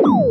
you